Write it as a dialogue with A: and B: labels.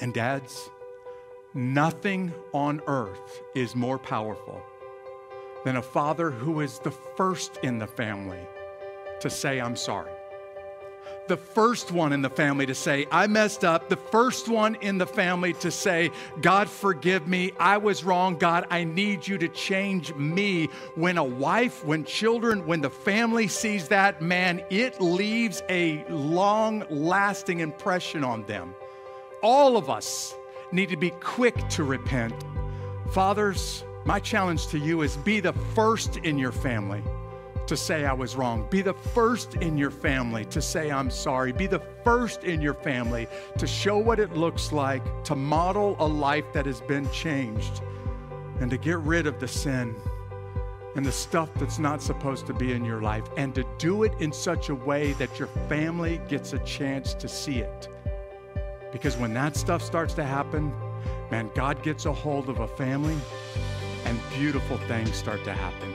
A: And dads, nothing on earth is more powerful than a father who is the first in the family to say, I'm sorry. The first one in the family to say, I messed up. The first one in the family to say, God, forgive me. I was wrong. God, I need you to change me. When a wife, when children, when the family sees that, man, it leaves a long lasting impression on them. All of us need to be quick to repent. Fathers, my challenge to you is be the first in your family to say I was wrong. Be the first in your family to say I'm sorry. Be the first in your family to show what it looks like to model a life that has been changed and to get rid of the sin and the stuff that's not supposed to be in your life and to do it in such a way that your family gets a chance to see it. Because when that stuff starts to happen, man, God gets a hold of a family and beautiful things start to happen.